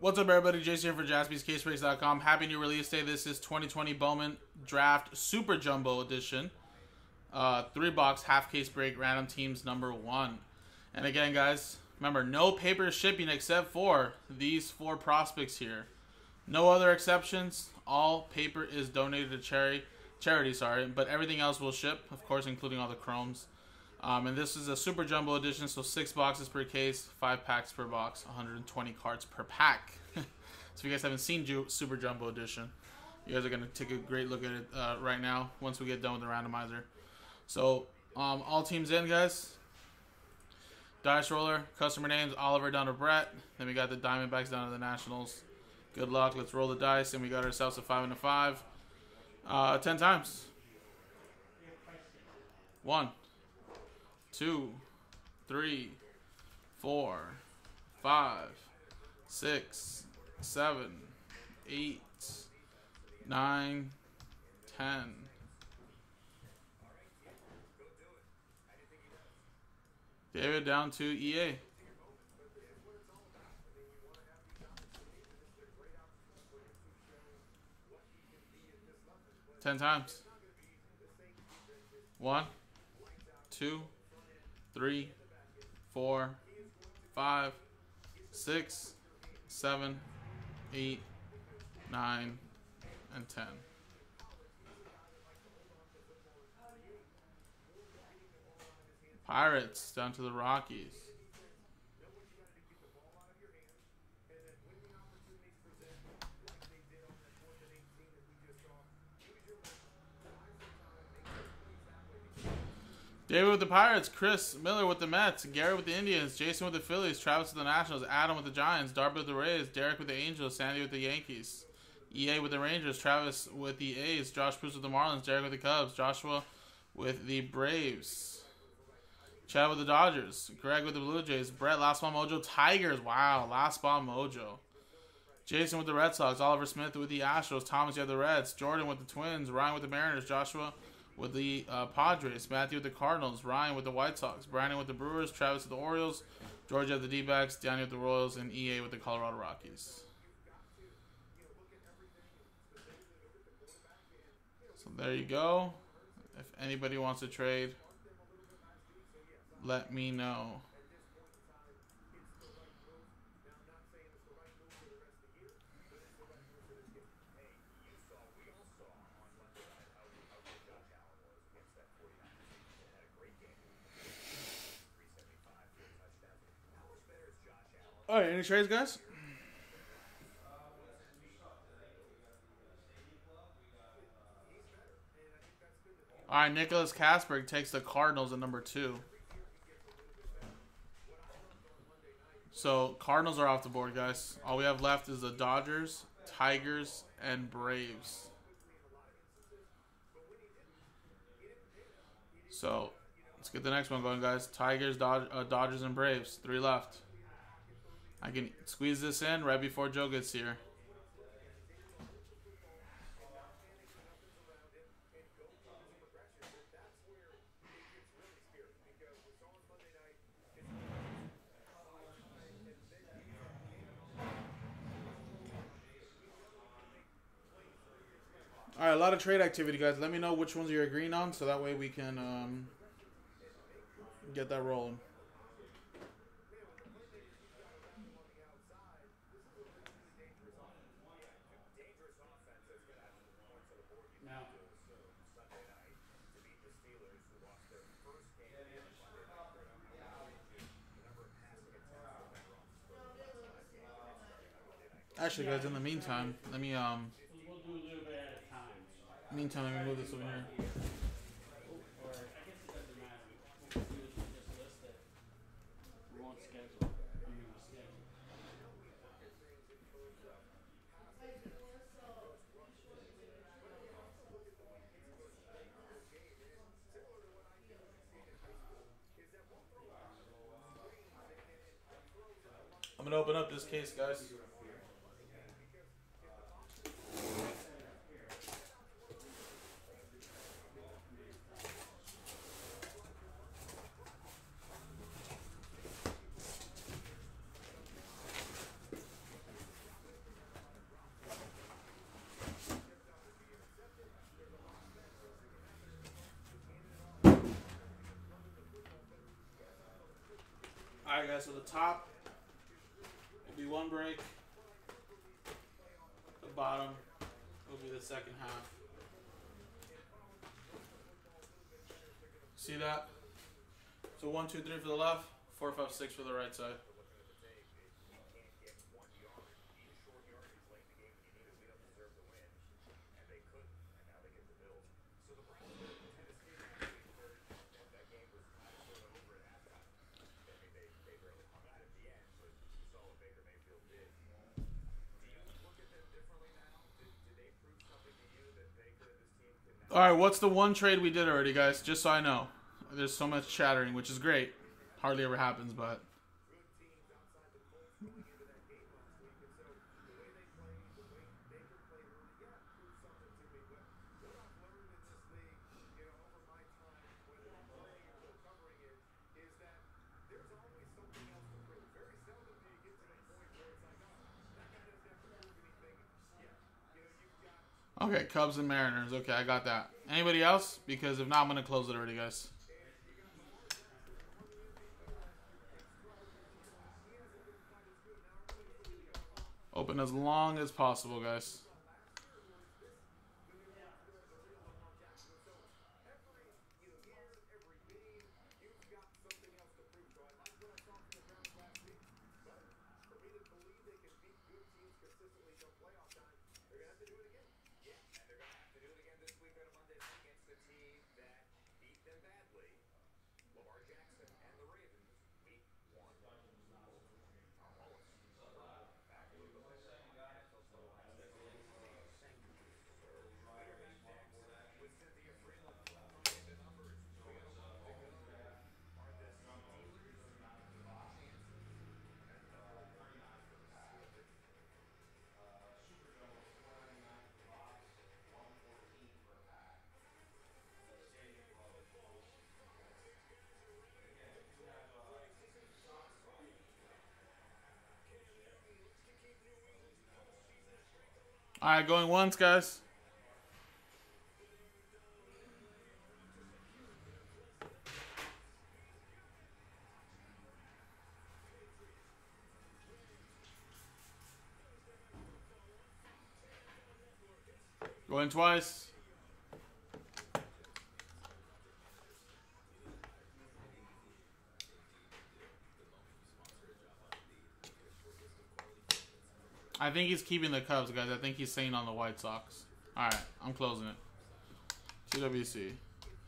What's up, everybody? Jason here for JaspysCaseBreaks.com. Happy new release day. This is 2020 Bowman Draft Super Jumbo Edition. Uh, three box half case break random teams number one. And again, guys, remember no paper shipping except for these four prospects here. No other exceptions. All paper is donated to charity. Charity, sorry, but everything else will ship, of course, including all the chromes. Um, and this is a super jumbo edition, so six boxes per case, five packs per box, 120 cards per pack. so if you guys haven't seen Ju super jumbo edition, you guys are gonna take a great look at it uh, right now once we get done with the randomizer. So um, all teams in, guys. Dice roller, customer names Oliver down to Brett. Then we got the Diamondbacks down to the Nationals. Good luck. Let's roll the dice, and we got ourselves a five and a five. Uh, ten times. One two, three, four, five, six, seven, eight, nine, ten. David down to EA. Ten times. One, two three, four, five, six, seven, eight, nine, and ten. Pirates down to the Rockies. David with the Pirates, Chris Miller with the Mets, Gary with the Indians, Jason with the Phillies, Travis with the Nationals, Adam with the Giants, Darby with the Rays, Derek with the Angels, Sandy with the Yankees, EA with the Rangers, Travis with the A's, Josh Bruce with the Marlins, Derek with the Cubs, Joshua with the Braves, Chad with the Dodgers, Greg with the Blue Jays, Brett Last Ball Mojo, Tigers, wow, Last Ball Mojo. Jason with the Red Sox, Oliver Smith with the Astros, Thomas you have the Reds, Jordan with the Twins, Ryan with the Mariners, Joshua with the uh, Padres, Matthew with the Cardinals, Ryan with the White Sox, Brandon with the Brewers, Travis with the Orioles, Georgia with the D-backs, Danny with the Royals, and EA with the Colorado Rockies. So there you go. If anybody wants to trade, let me know. All right, any trades, guys? All right, Nicholas Casberg takes the Cardinals at number two. So Cardinals are off the board, guys. All we have left is the Dodgers, Tigers, and Braves. So let's get the next one going, guys. Tigers, Dod uh, Dodgers, and Braves. Three left. I can squeeze this in right before Joe gets here. All right, a lot of trade activity, guys. Let me know which ones you're agreeing on, so that way we can um, get that rolling. Actually, guys, in the meantime, let me um. Meantime, let me move this over here. I'm gonna open up this case, guys. Alright, guys, so the top will be one break. The bottom will be the second half. See that? So one, two, three for the left, four, five, six for the right side. All right, what's the one trade we did already, guys? Just so I know. There's so much chattering, which is great. Hardly ever happens, but. Okay, Cubs and Mariners. Okay, I got that. Anybody else? Because if not, I'm going to close it already, guys. Open as long as possible, guys. All right, going once, guys. Going twice. I think he's keeping the Cubs, guys. I think he's saying on the White Sox. All right, I'm closing it. TWC.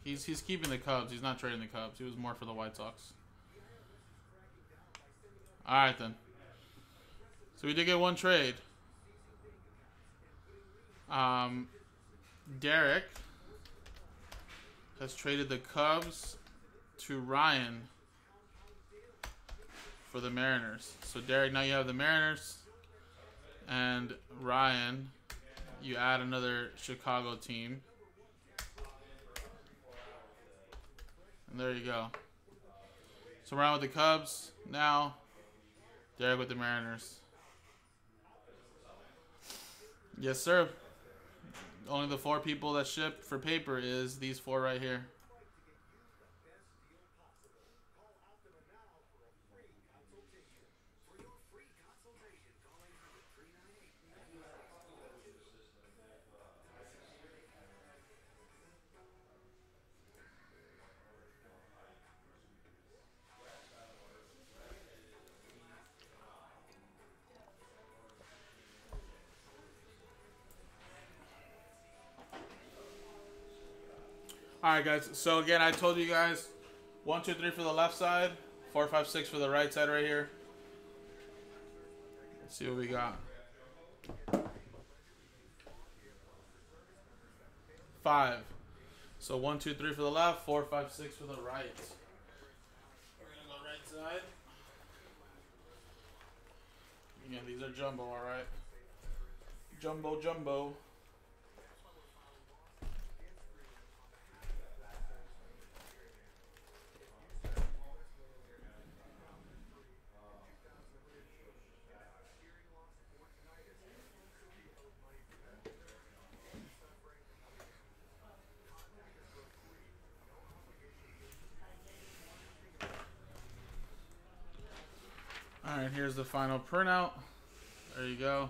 He's he's keeping the Cubs. He's not trading the Cubs. He was more for the White Sox. All right then. So we did get one trade. Um, Derek has traded the Cubs to Ryan for the Mariners. So Derek, now you have the Mariners and Ryan, you add another Chicago team. And there you go. So Ryan with the Cubs now. Derek with the Mariners. Yes, sir. Only the four people that ship for paper is these four right here. All right, guys. So again, I told you guys, one, two, three for the left side, four, five, six for the right side right here. Let's see what we got. Five. So one, two, three for the left, four, five, six for the right. We're gonna go right side. Yeah, these are jumbo, all right. Jumbo jumbo, And here's the final printout. There you go.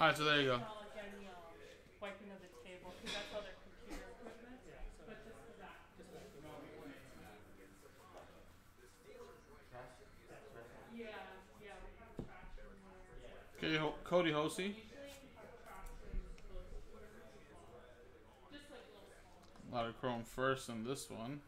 Alright, so there you go. Okay, Cody Hosey. A lot of chrome first in this one.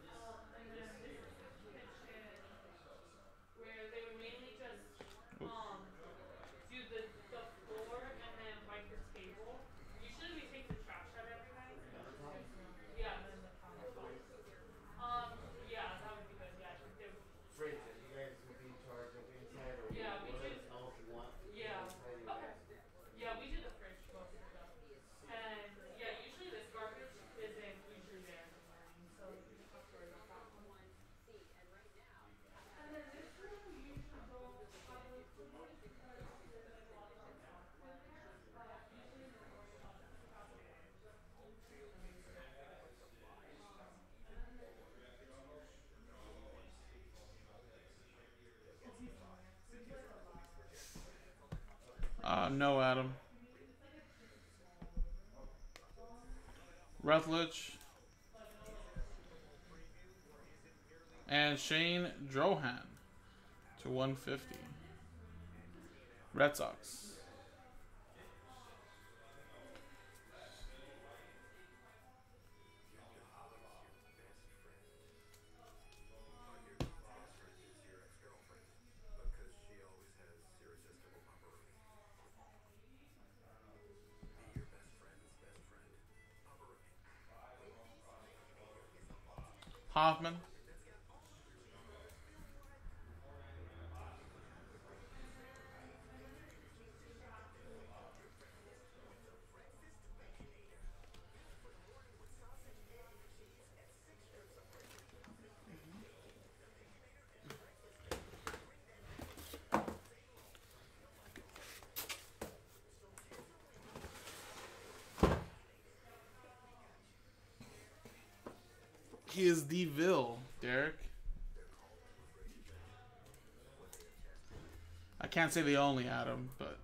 Uh, no, Adam. Rutledge. And Shane Drohan to 150. Red Sox. Hoffman? He is the Vil, Derek. I can't say the only Adam, but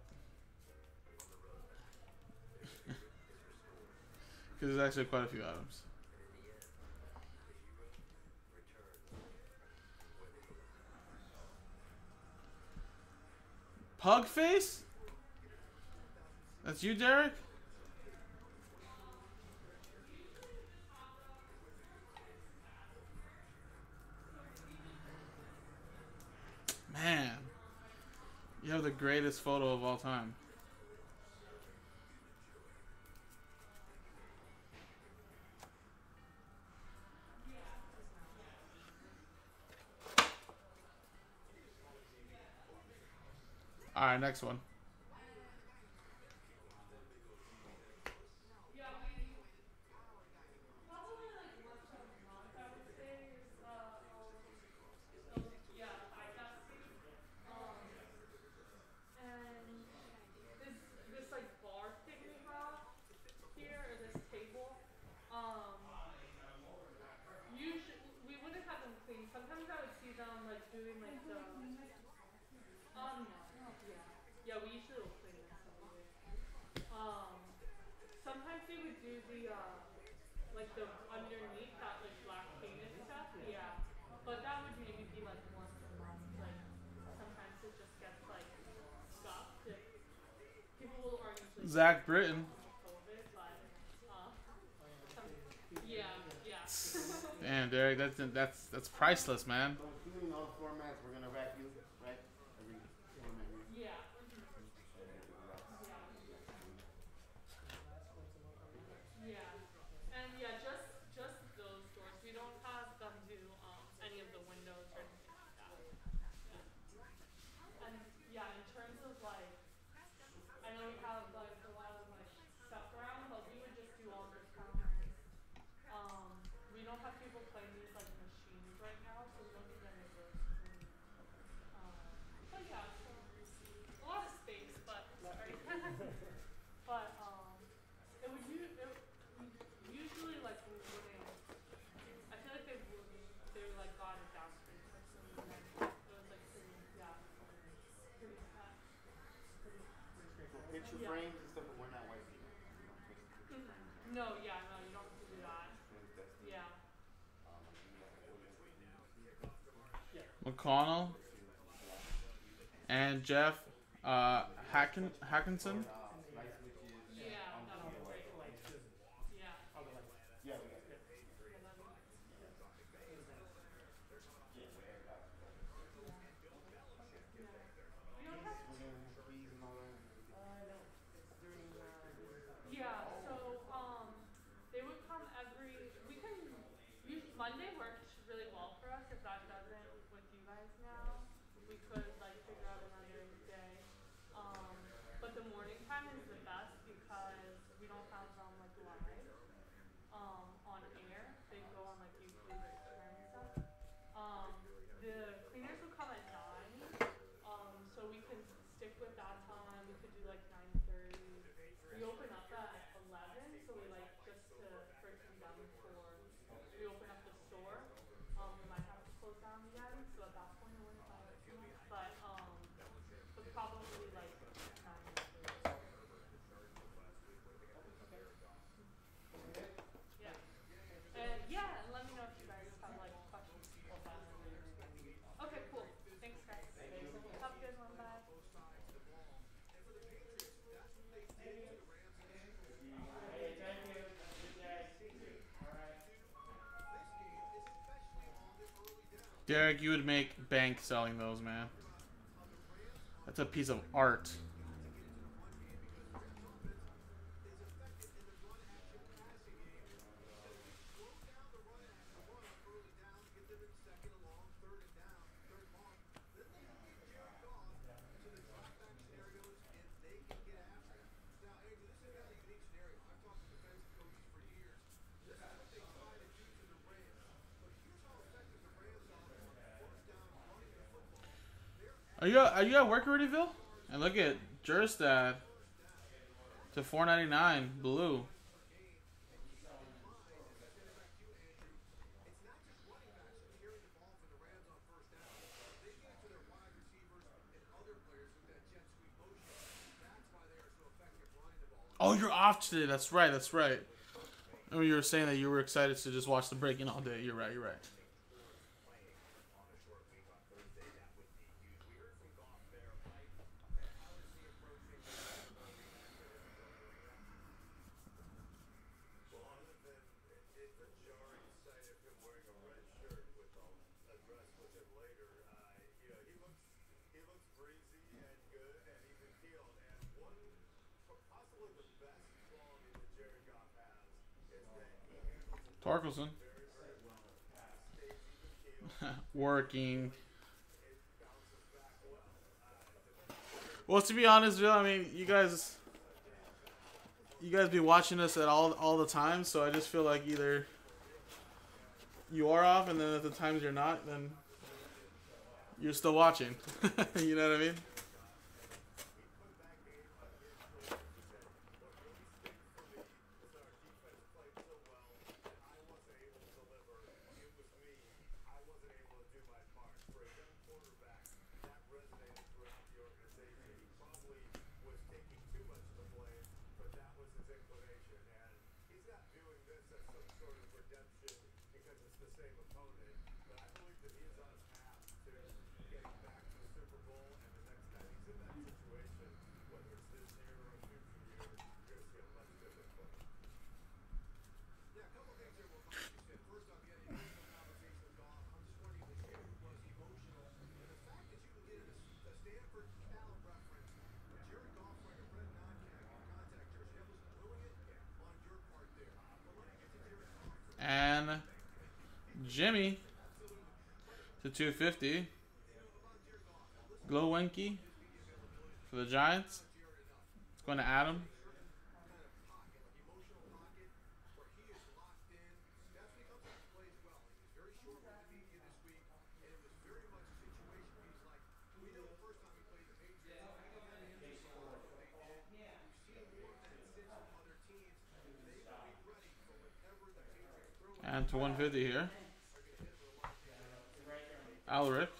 because there's actually quite a few items. Pug face? That's you, Derek? greatest photo of all time. All right, next one. Zach Britton. Damn, Derek, that's that's that's priceless, man. twisted yeah. frames and stuff, but we're not white people. We don't twist mm -hmm. frames. No, yeah, no, you don't do that. Yeah. McConnell and Jeff uh, Hacken Hackinson. Um, the Derek, you would make bank selling those, man. That's a piece of art. are you at work already, Phil? And look at Juristad. to four ninety nine blue. Oh, you're off today. That's right. That's right. I mean, you were saying that you were excited to just watch the breaking all day. You're right. You're right. Torkelson. Working. Well, to be honest, Bill, I mean, you guys, you guys be watching us at all all the time, so I just feel like either you are off, and then at the times you're not, then you're still watching. you know what I mean? And Jimmy to 250. Glowinky for the Giants. It's going to Adam. And to 150 here. Alric.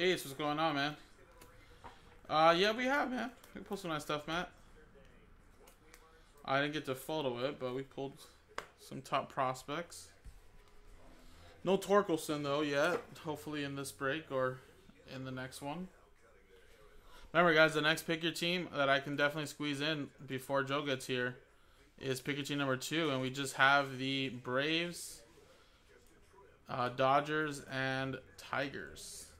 Ace, what's going on, man? Uh, yeah, we have, man. We pulled some nice stuff, Matt. I didn't get to photo it, but we pulled some top prospects. No Torkelson, though, yet. Hopefully in this break or in the next one. Remember, guys, the next pick your team that I can definitely squeeze in before Joe gets here is pick your team number two, and we just have the Braves, uh, Dodgers, and Tigers.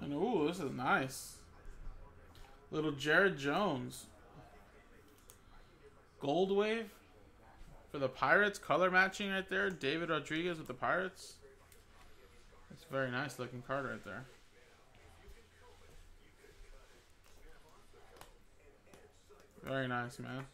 And ooh, this is nice. Little Jared Jones. Gold wave for the Pirates. Color matching right there. David Rodriguez with the Pirates. It's a very nice looking card right there. Very nice, man.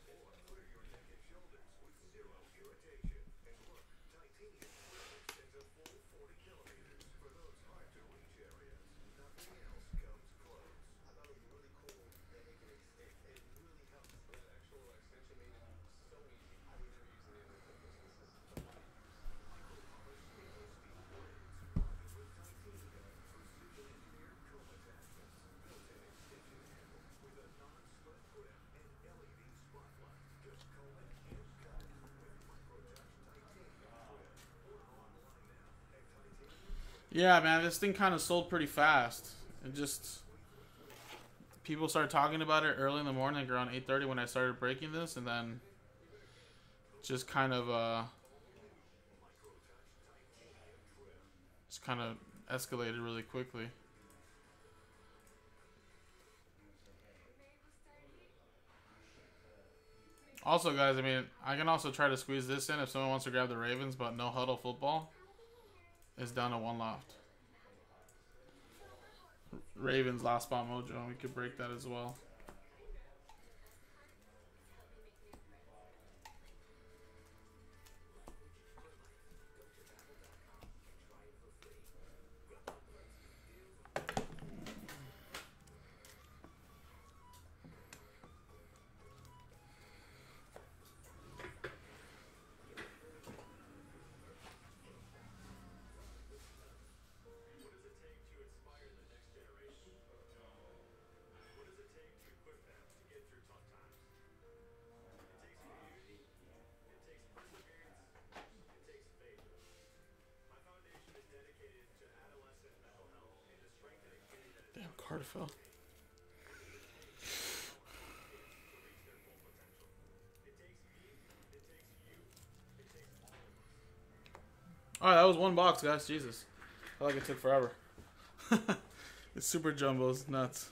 Yeah, man, this thing kind of sold pretty fast. It just people started talking about it early in the morning, like around eight thirty when I started breaking this, and then just kind of uh, just kind of escalated really quickly. Also, guys, I mean, I can also try to squeeze this in if someone wants to grab the Ravens, but no huddle football is down to one left. Ravens last spot mojo. We could break that as well. Damn. All right, that was one box, guys. Jesus, I like it took forever. it's super jumbos, nuts.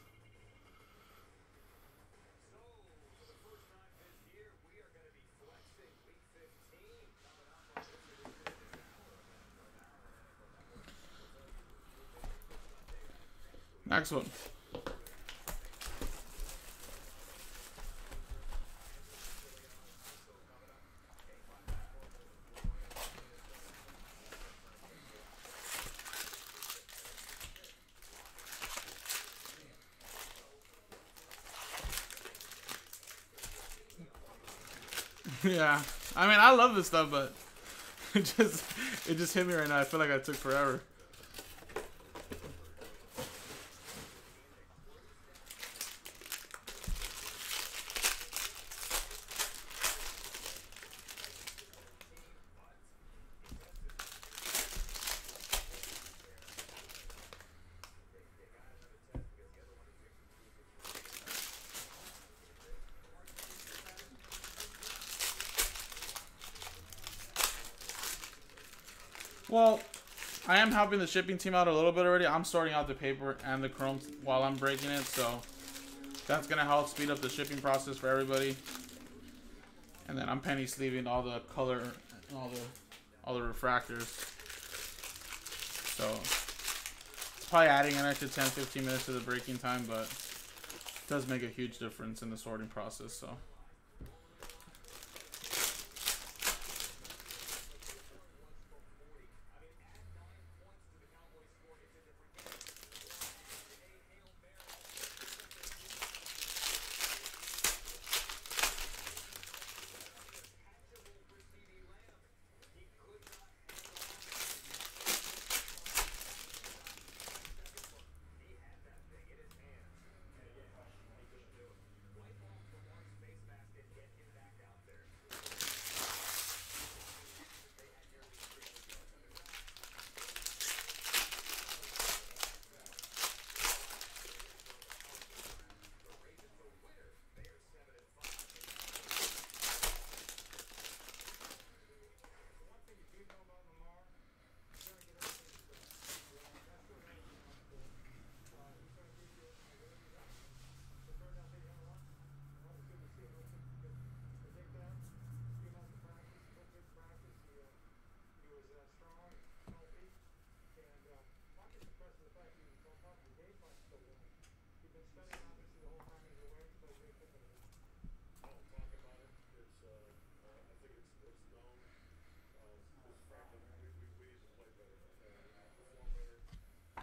Next one. yeah, I mean, I love this stuff, but it just it just hit me right now. I feel like I took forever. Well, I am helping the shipping team out a little bit already. I'm sorting out the paper and the chrome while I'm breaking it, so that's gonna help speed up the shipping process for everybody. And then I'm penny sleeving all the color, all the, all the refractors. So it's probably adding an extra 10, 15 minutes to the breaking time, but it does make a huge difference in the sorting process. So.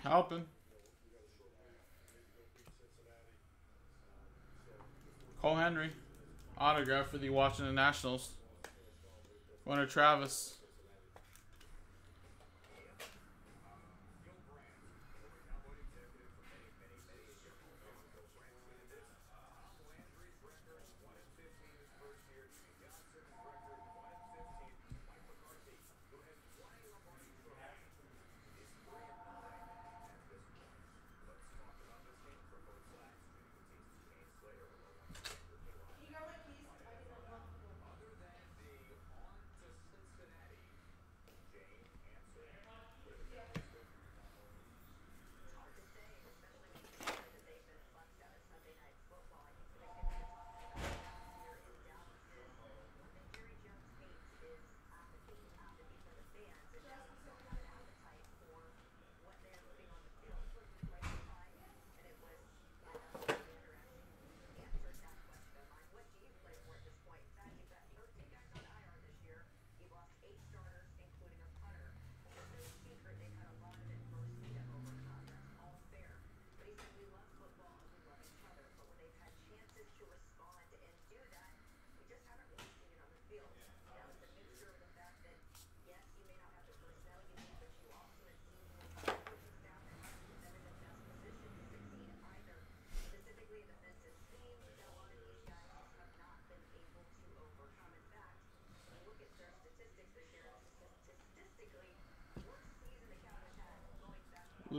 Helping. Cole Henry. Autograph for the Washington Nationals. Winner Travis.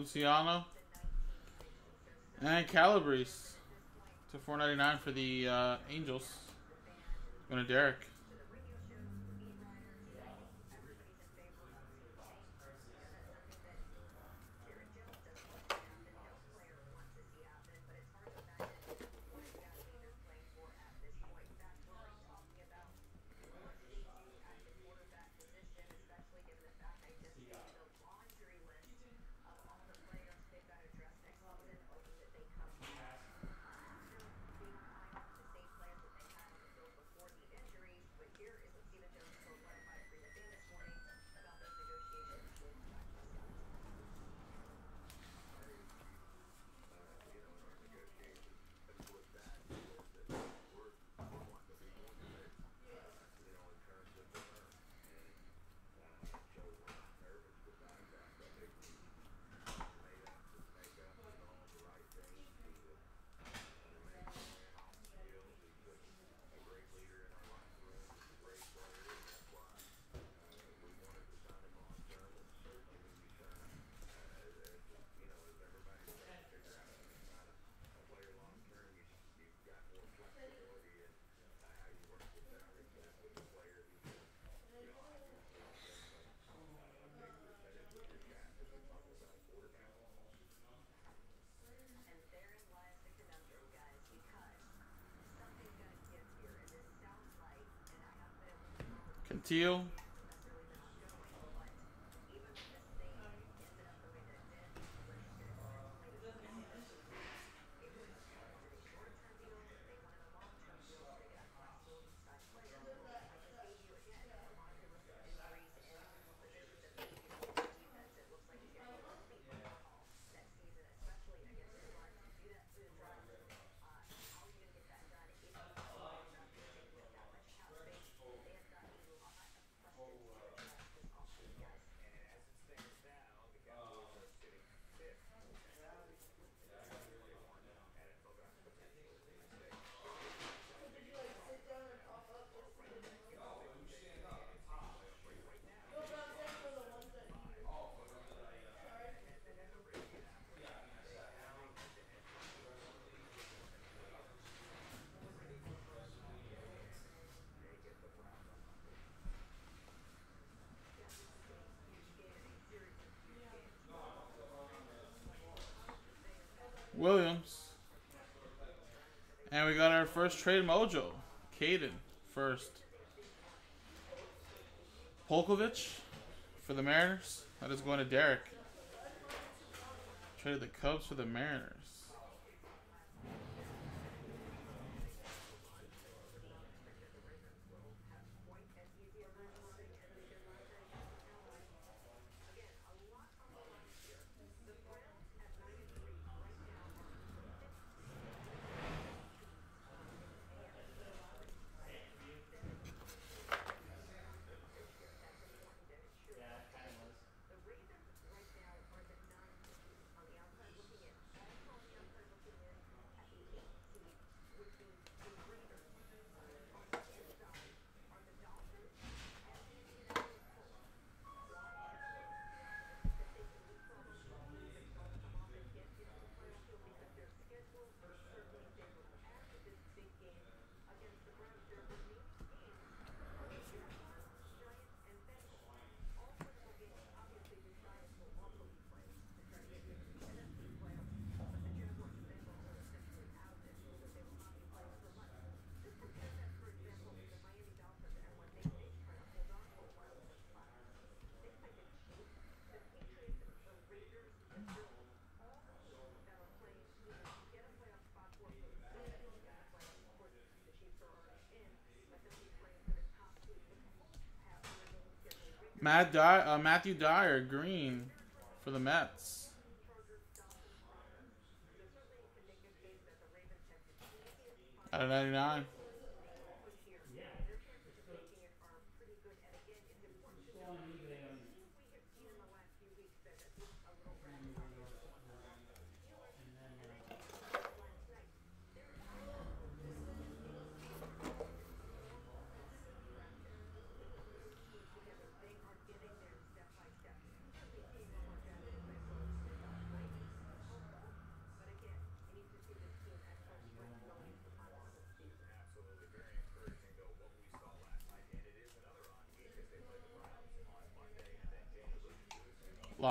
Luciano. And Calabrese to 499 for the uh, Angels. Going to Derek. Cantillo. Williams. And we got our first trade mojo. Kaden first. Polcovich for the Mariners. That is going to Derek. Traded the Cubs for the Mariners. Matt Dy- uh, Matthew Dyer, green for the Mets. Out of 99.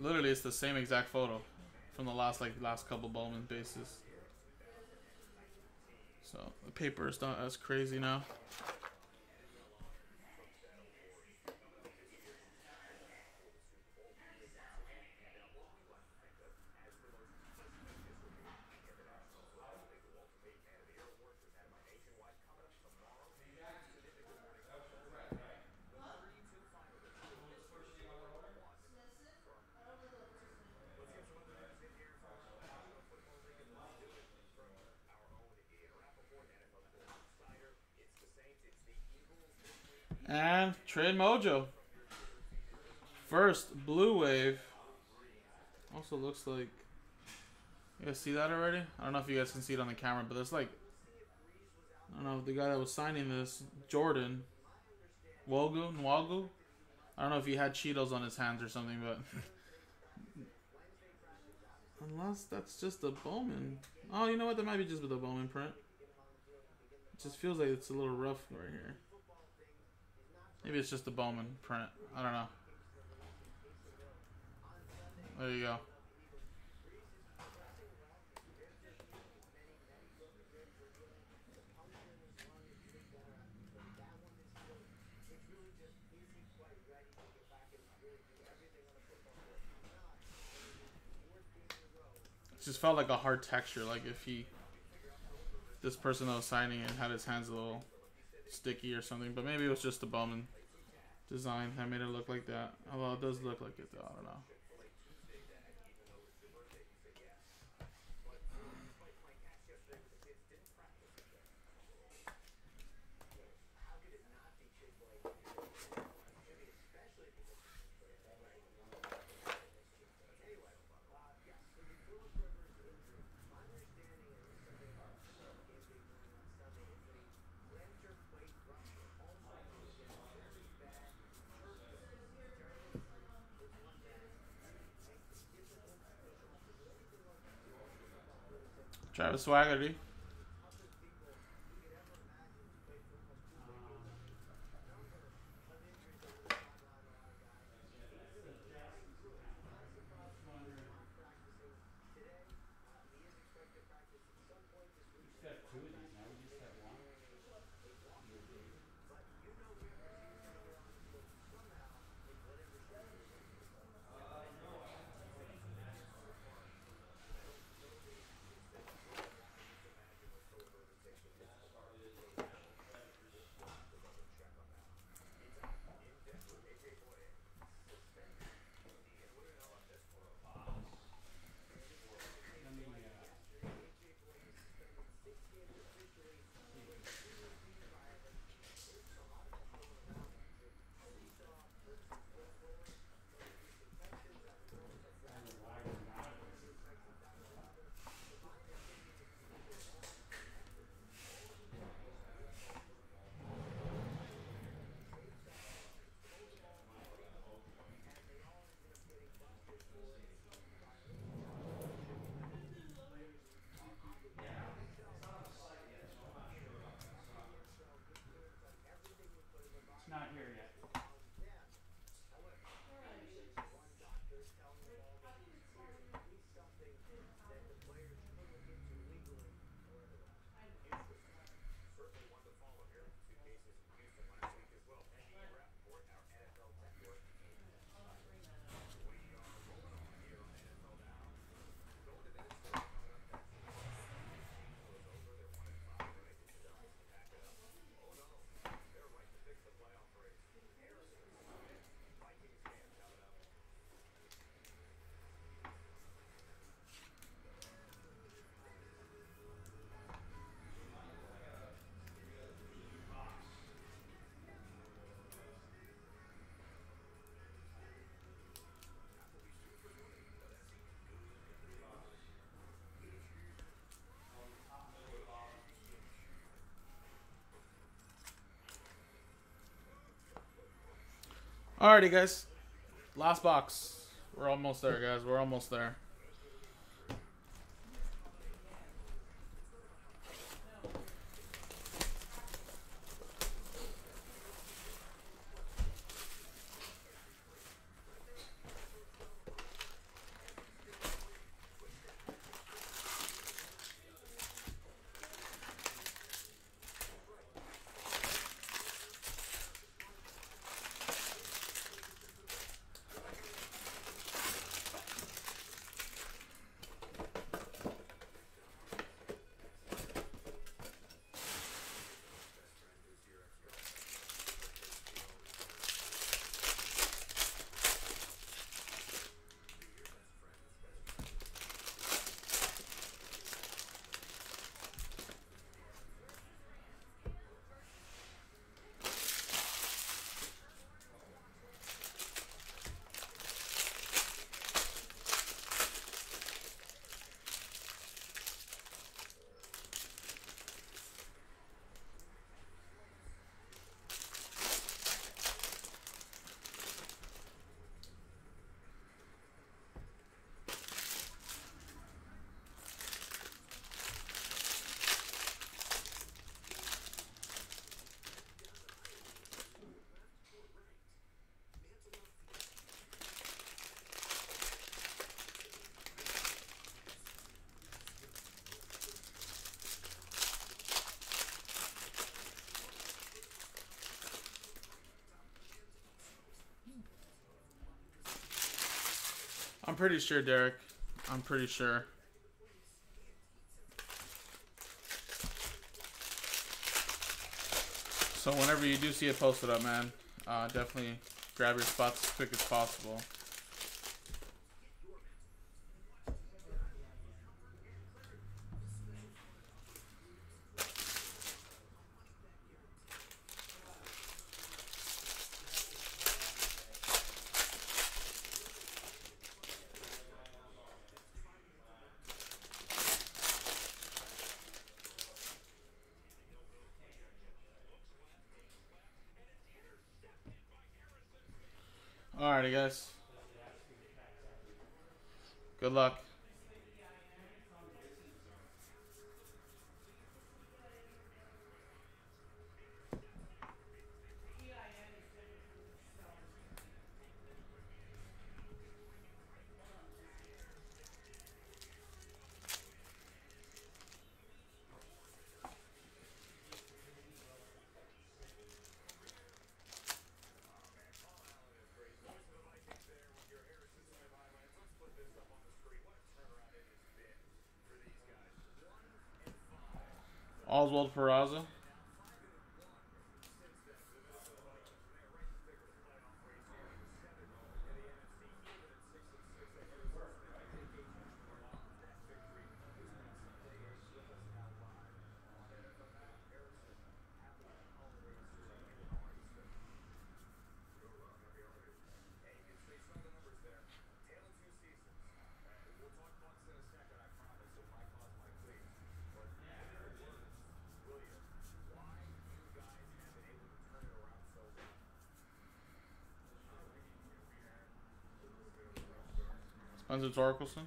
Literally, it's the same exact photo from the last like last couple Bowman bases. So the paper is not as crazy now. And trade mojo. First blue wave. Also looks like. You guys see that already? I don't know if you guys can see it on the camera, but there's like. I don't know the guy that was signing this, Jordan. Wogu Nwogu. I don't know if he had Cheetos on his hands or something, but. Unless that's just a Bowman. Oh, you know what? That might be just with a Bowman print. It just feels like it's a little rough right here. Maybe it's just the Bowman print. I don't know. There you go. It just felt like a hard texture. Like if he, this person that was signing it had his hands a little sticky or something. But maybe it was just the Bowman design that made it look like that. Although it does look like it though. I don't know. Travis Swaggerty. We Alrighty, guys. Last box. We're almost there, guys. We're almost there. I'm pretty sure, Derek. I'm pretty sure. So whenever you do see it posted up, man, uh, definitely grab your spots as quick as possible. Alrighty, guys. Good luck. Oswald Peraza. Spencer Torkelson.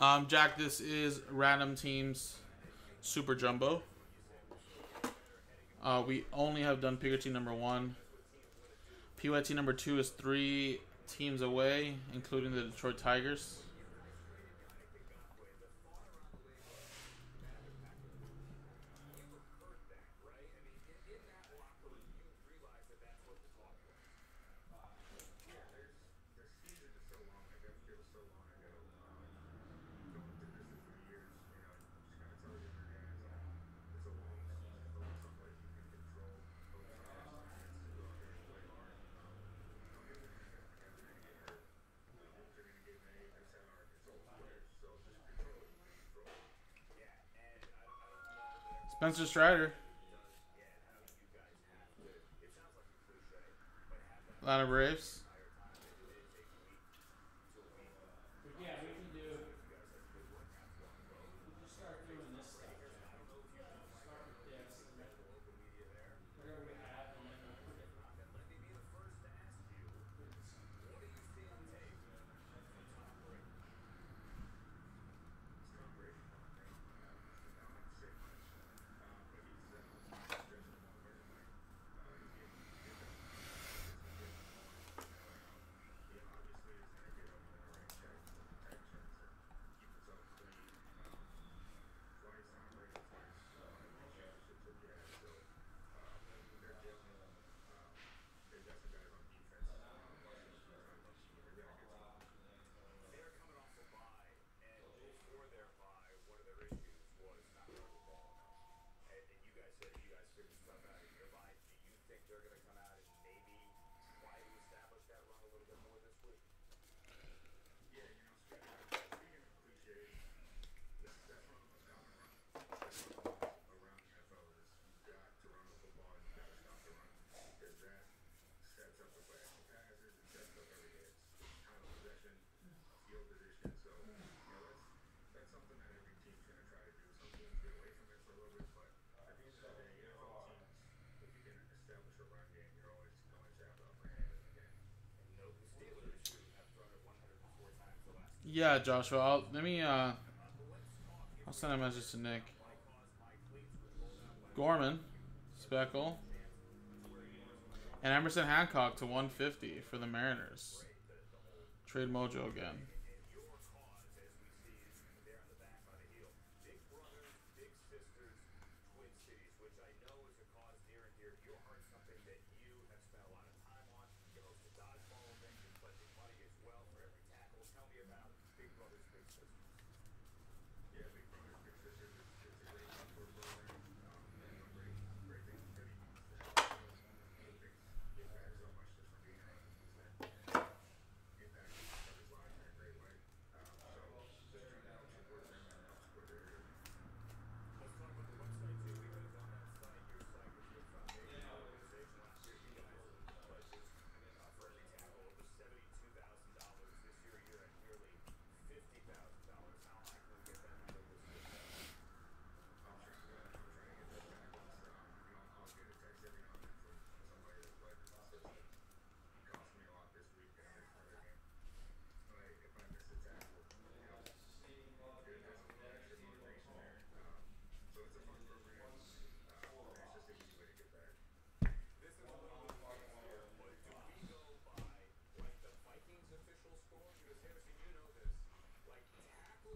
Um, Jack, this is random teams super jumbo. Uh, we only have done Picker number one. PYT number two is three teams away, including the Detroit Tigers. Spencer Strider. Atlanta Braves. Yeah, Joshua. I'll, let me. Uh, I'll send a message to Nick. Gorman, Speckle, and Emerson Hancock to 150 for the Mariners. Trade Mojo again.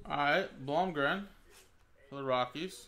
All Blomgren for the Rockies.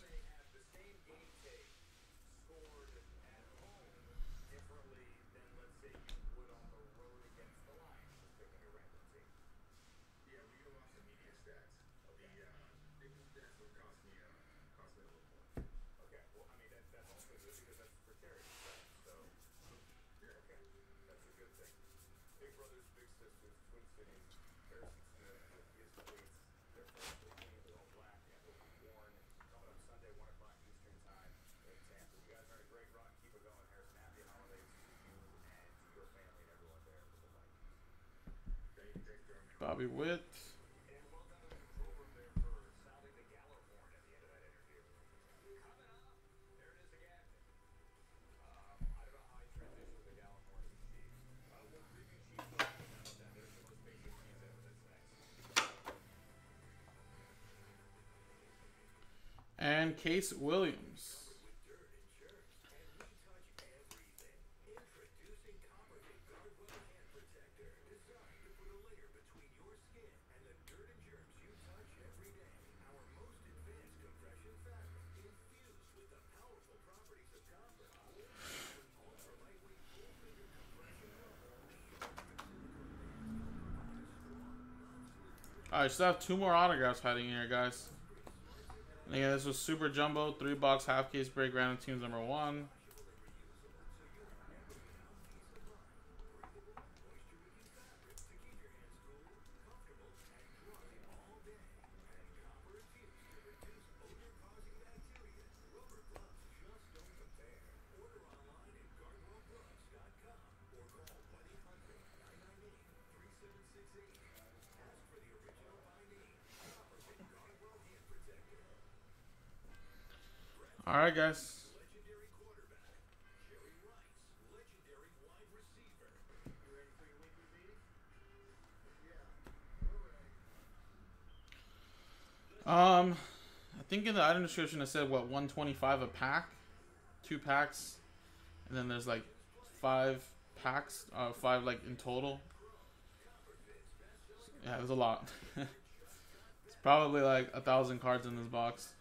Bobby Witt. And Case Williams. I still have two more autographs hiding here, guys. And again, this was Super Jumbo, three box half case break random teams number one. All right, guys. Um, I think in the item description it said what 125 a pack, two packs, and then there's like five packs, uh, five like in total. Yeah, there's a lot. it's probably like a thousand cards in this box.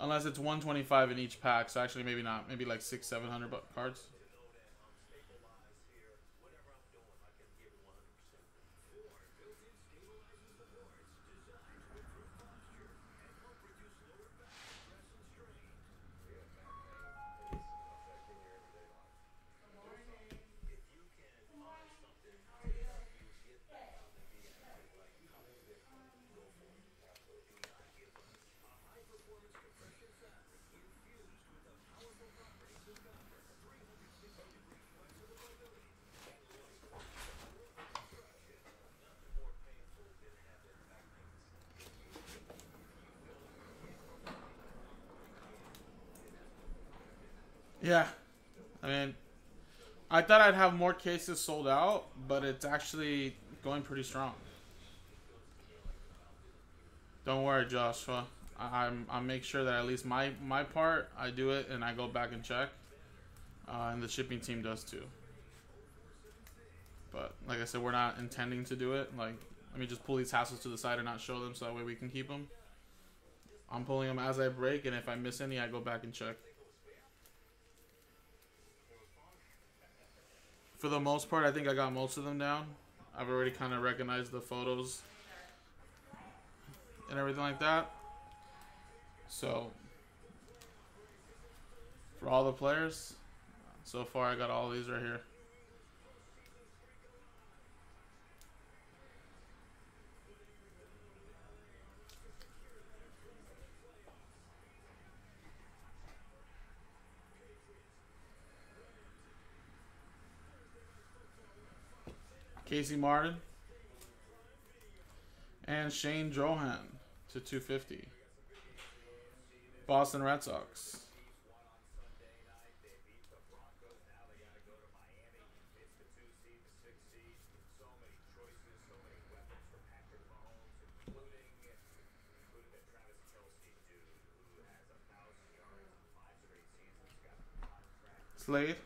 Unless it's 125 in each pack, so actually maybe not, maybe like six, seven hundred cards. Cases sold out, but it's actually going pretty strong. Don't worry, Joshua. I, I'm I make sure that at least my my part I do it and I go back and check, uh, and the shipping team does too. But like I said, we're not intending to do it. Like, let me just pull these Hassells to the side and not show them, so that way we can keep them. I'm pulling them as I break, and if I miss any, I go back and check. For the most part, I think I got most of them down. I've already kind of recognized the photos and everything like that. So, for all the players, so far I got all these right here. Casey Martin and Shane Drohan to 250. Boston Red Sox. Slade.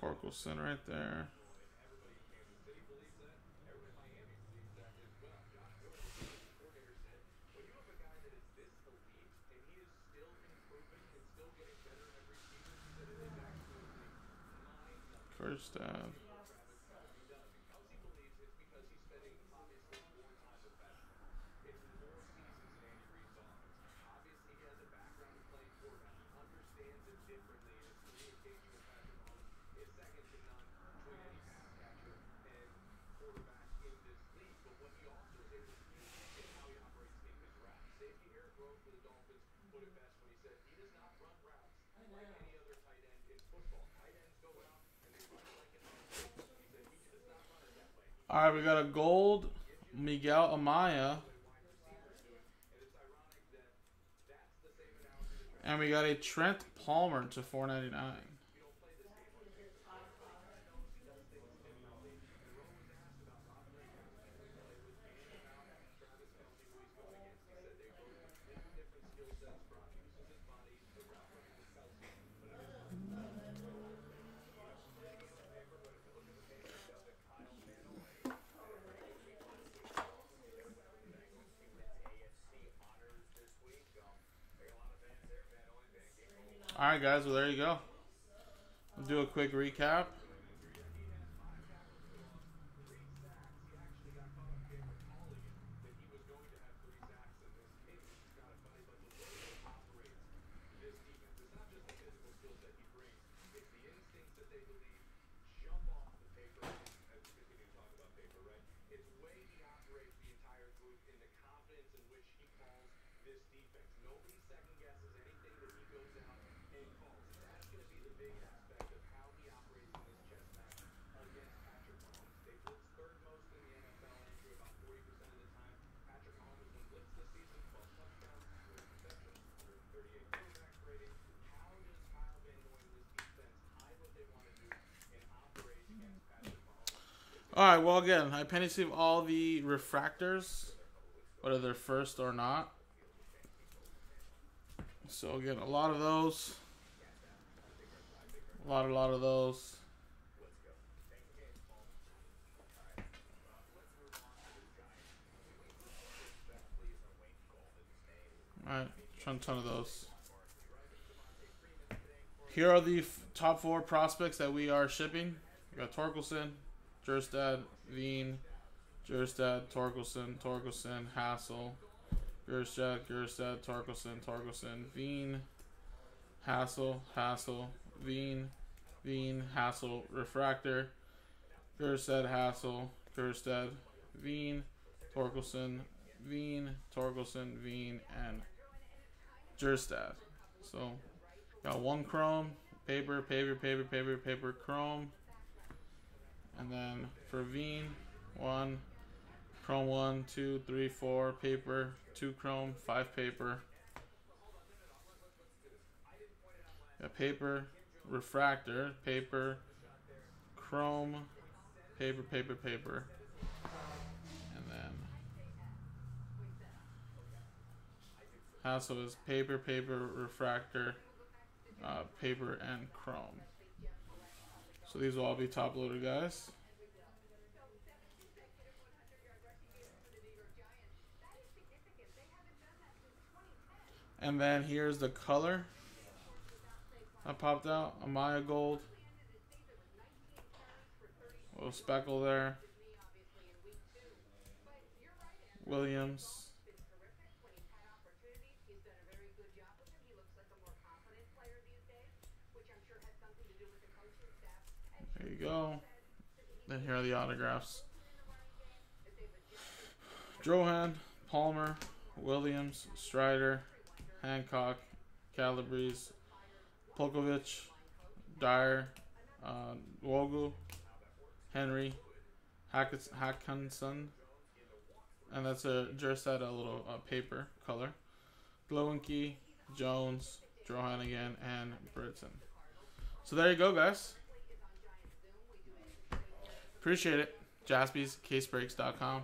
Torkelson right there. First down. All right, we got a gold Miguel Amaya. And we got a Trent Palmer to 499. All right, guys. Well, there you go. We'll do a quick recap. Right. Well, again, I penny sleeve all the refractors, whether they're first or not. So again, a lot of those. A lot, a lot of those. All right, ton, ton of those. Here are the top four prospects that we are shipping. We got Torkelson, Kjerstad, Veen, Kjerstad, Torkelson, Torkelson, Hassell, Kjerstad, Kjerstad, Torkelson, Torkelson, Veen, Hassell, Hassell, Veen, Veen, Hassell, Refractor, Kjerstad, Hassell, Kjerstad, Veen, Torkelson, Veen, Torkelson, Veen, and Kjerstad. So, got one chrome, paper, paper, paper, paper, paper, chrome. And then for Veen, one, chrome one, two, three, four, paper, two chrome, five paper. A paper, refractor, paper, chrome, paper, paper, paper. And then Hassell is paper, paper, refractor, uh, paper, and chrome. So these will all be top loaded guys. And then here's the color that popped out. Amaya Gold. Little speckle there. Williams. Go. Then here are the autographs. Drohan, Palmer, Williams, Strider, Hancock, Calabrese, Polcovich, Dyer, uh, Nwogu, Henry, Hackett, Hackinson, and that's a just at a little uh, paper color. Glowinky, Jones, Drohan again, and Britton. So there you go, guys. Appreciate it. JaspysCaseBreaks.com.